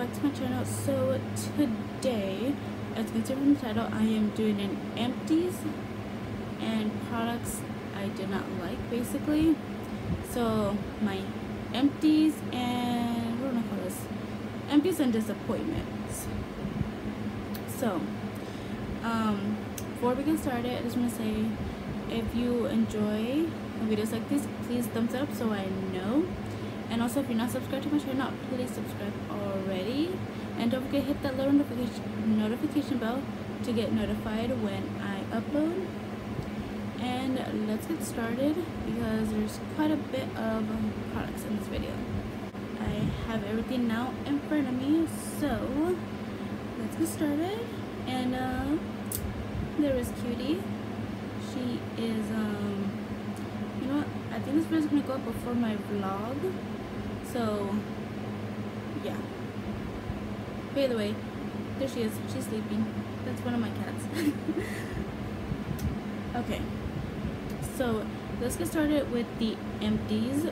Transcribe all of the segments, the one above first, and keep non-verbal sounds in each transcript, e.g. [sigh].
back to my channel. So today as you can see from the title I am doing an empties and products I did not like basically. So my empties and what do I call this? Empties and disappointments. So um before we get started I just want to say if you enjoy videos like this please thumbs up so I know. And also if you're not subscribed to my channel please subscribe already and don't forget to hit that little notification notification bell to get notified when I upload. And let's get started because there's quite a bit of products in this video. I have everything now in front of me so let's get started. And uh, there is cutie. She is um you know what? I think this is gonna go up before my vlog. So, yeah. By the way, there she is. She's sleeping. That's one of my cats. [laughs] okay. So, let's get started with the empties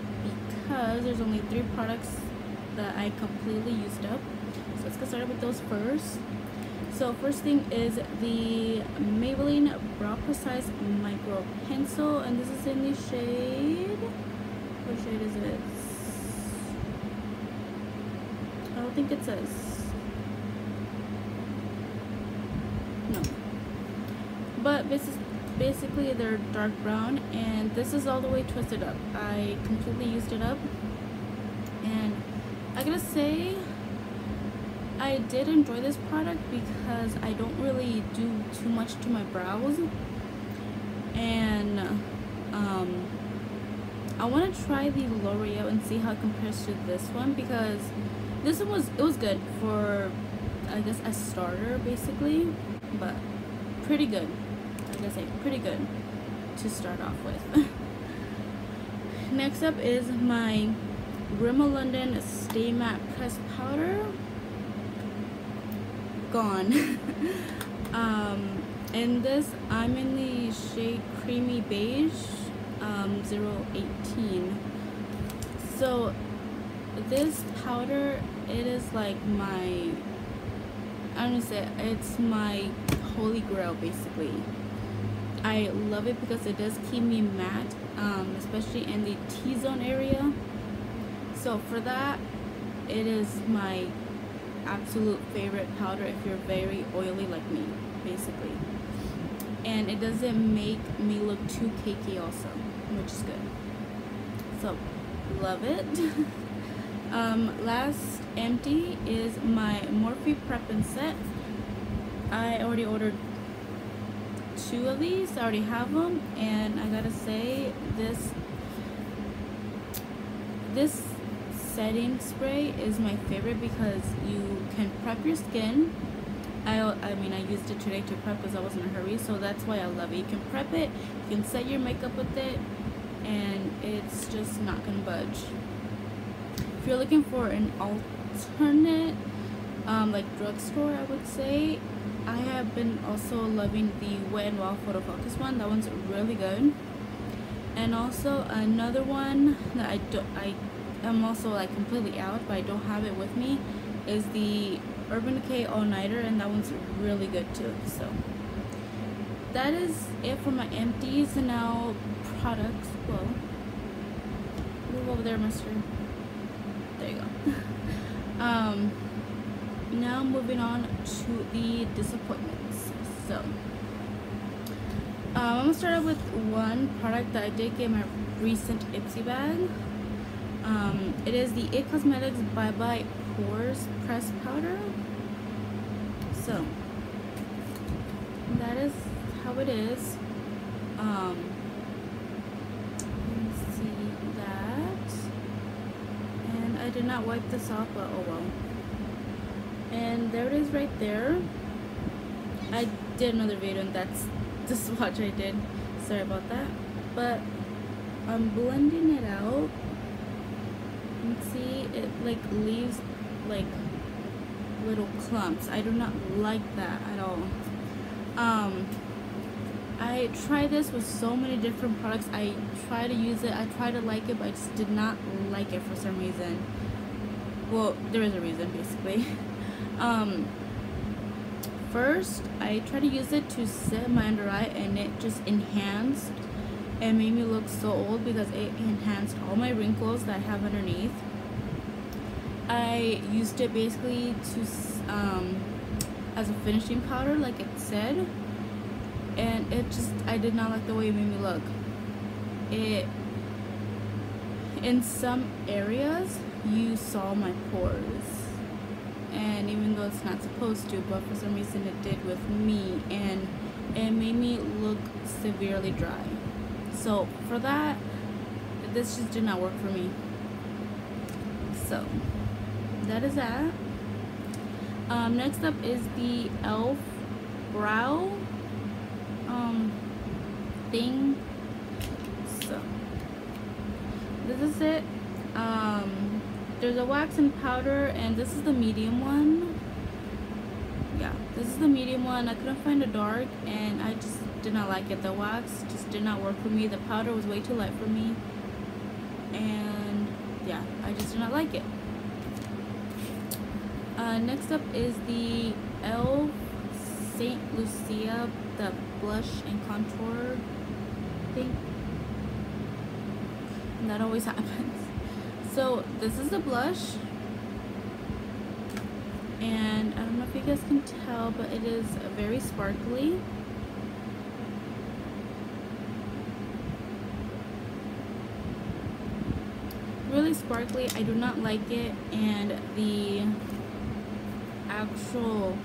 because there's only three products that I completely used up. So, let's get started with those first. So, first thing is the Maybelline Brow Precise Micro Pencil, and this is in the shade. What shade is it? I don't think it says. No. But this is basically they're dark brown and this is all the way twisted up. I completely used it up. And I gotta say I did enjoy this product because I don't really do too much to my brows. And um, I want to try the L'Oreal and see how it compares to this one because this one was it was good for I guess a starter basically but pretty good like I say pretty good to start off with. [laughs] Next up is my Rimmel London Stay Matte Press Powder. Gone. [laughs] Um in this I'm in the shade Creamy Beige um, 018 so this powder it is like my I'm gonna say it's my holy grail basically I love it because it does keep me matte um, especially in the T-zone area. So for that it is my absolute favorite powder if you're very oily like me basically. And it doesn't make me look too cakey also which is good. So love it. [laughs] Um, last empty is my Morphe Prep and Set. I already ordered two of these. I already have them, and I gotta say this this setting spray is my favorite because you can prep your skin. I, I mean, I used it today to prep because I was in a hurry, so that's why I love it. You can prep it, you can set your makeup with it, and it's just not gonna budge If you're looking for an alternate um, like drugstore I would say I have been also loving the Wet n Wild Photo Focus one. That one's really good. And also another one that I do I am also like completely out but I don't have it with me is the Urban Decay All Nighter and that one's really good too so. That is it for my empties and now products. Well move over there mister. There you go. [laughs] Um now moving on to the disappointments. So um, I'm gonna start out with one product that I did get my recent Ipsy bag. Um, it is the It Cosmetics Bye Bye Pores Press Powder. So that is how it is. Um, see that. And I did not wipe this off, but oh well. And there it is right there. I did another video and that's [laughs] the swatch I did. Sorry about that. But I'm blending it out. And see, it like leaves like little clumps. I do not like that at all. Um, I tried this with so many different products. I try to use it. I try to like it, but I just did not like it for some reason. well, there is a reason basically. [laughs] um, first, I tried to use it to set my under eye, and it just enhanced and made me look so old because it enhanced all my wrinkles that I have underneath. I used it basically to um, as a finishing powder, like it said, and it just I did not like the way it made me look. It in some areas you saw my pores and even though it's not supposed to but for some reason it did with me. And it made me look severely dry. So for that this just did not work for me. So that is that. Um, next up is the elf brow um, thing. So this is it there's a wax and powder and this is the medium one. Yeah this is the medium one. I couldn't find a dark and I just did not like it. The wax just did not work for me. The powder was way too light for me. And yeah I just did not like it. Uh, next up is the e.l.f. St. Lucia the blush and contour thing. And that always [laughs] happens so this is the blush. And I don't know if you guys can tell but it is very sparkly. Really sparkly. I do not like it. And the actual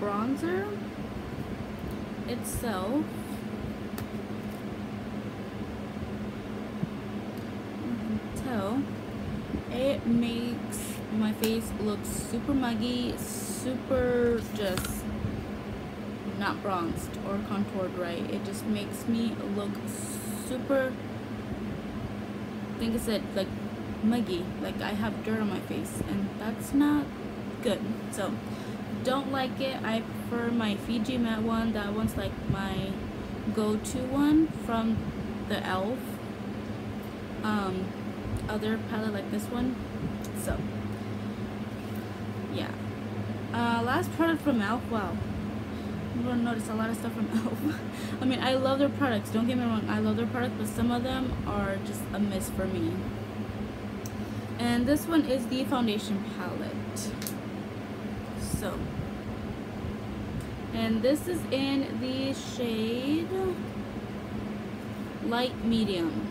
bronzer itself. Tell it makes my face look super muggy super just not bronzed or contoured right? It just makes me look super I think I said like muggy. Like I have dirt on my face and that's not good. So don't like it. I prefer my Fiji matte one. That one's like my go-to one from the elf. Um other palette like this one. So yeah. Uh last product from elf wow. I'm gonna notice a lot of stuff from [laughs] elf. I mean I love their products don't get me wrong I love their products but some of them are just a miss for me. And this one is the foundation palette. So and this is in the shade light medium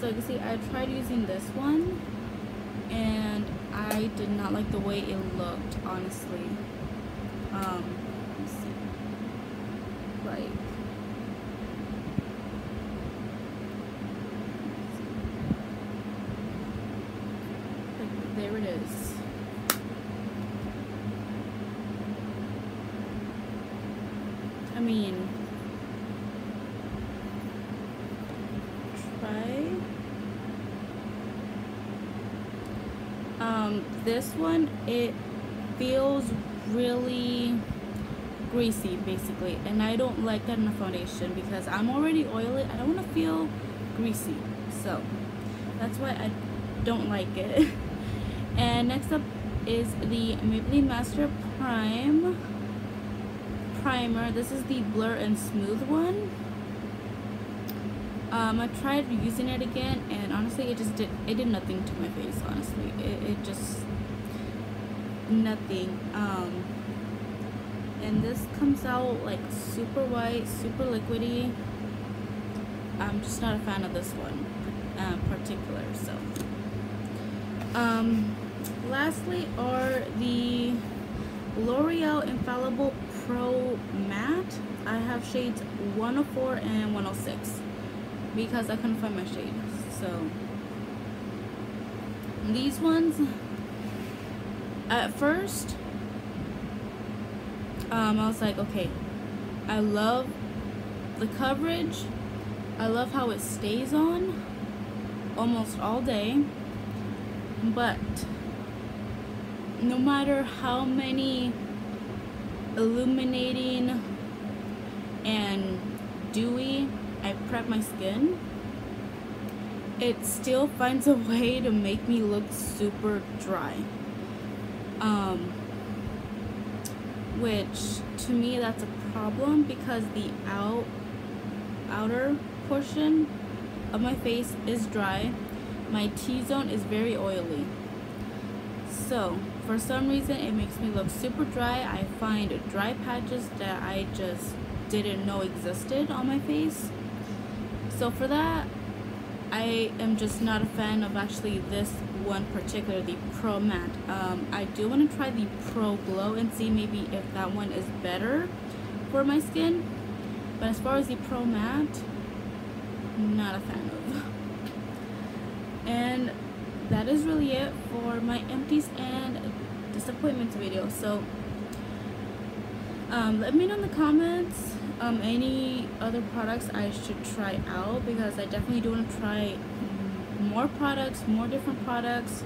so you can see I tried using this one and I did not like the way it looked honestly. Um let's see. Like there it is. I mean try um this one it feels really greasy basically. And I don't like that in a foundation because I'm already oily. I don't want to feel greasy. So that's why I don't like it. [laughs] And next up is the Maybelline Master Prime primer. This is the blur and smooth one um, I tried using it again and honestly it just did it did nothing to my face honestly. It, it just nothing. Um, and this comes out like super white super liquidy. I'm just not a fan of this one uh, particular so. Um, lastly are the L'Oreal Infallible Pro Matte. I have shades 104 and 106 because I couldn't find my shade. So these ones, at first, um, I was like, okay, I love the coverage. I love how it stays on almost all day. But no matter how many illuminating my skin it still finds a way to make me look super dry. Um, which to me that's a problem because the out outer portion of my face is dry. My T-zone is very oily. So, for some reason it makes me look super dry. I find dry patches that I just didn't know existed on my face. So for that, I am just not a fan of actually this one particular, the Pro Matte. Um, I do want to try the Pro Glow and see maybe if that one is better for my skin. But as far as the Pro Matte, not a fan of. [laughs] And that is really it for my empties and disappointments video. So um, let me know in the comments um, any other products I should try out because I definitely do want to try more products, more different products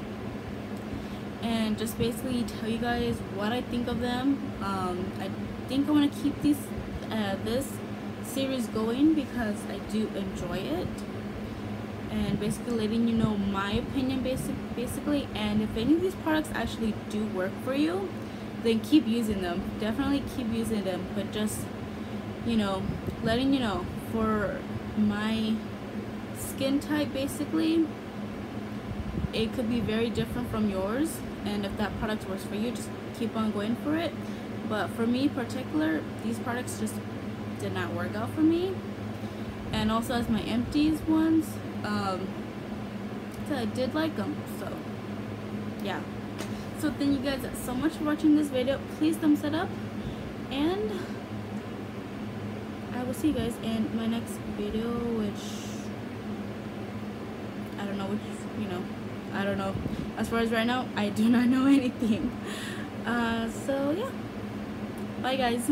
and just basically tell you guys what I think of them. Um, I think I want to keep these, uh, this series going because I do enjoy it and basically letting you know my opinion basic, basically and if any of these products actually do work for you then keep using them definitely keep using them but just you know letting you know for my skin type basically it could be very different from yours and if that product works for you just keep on going for it. But for me particular these products just did not work out for me. And also as my empties ones um so I did like them so yeah. So thank you guys so much for watching this video. Please thumbs it up and I will see you guys in my next video which I don't know which you know I don't know. As far as right now I do [laughs] not know anything. Uh, so yeah. Bye guys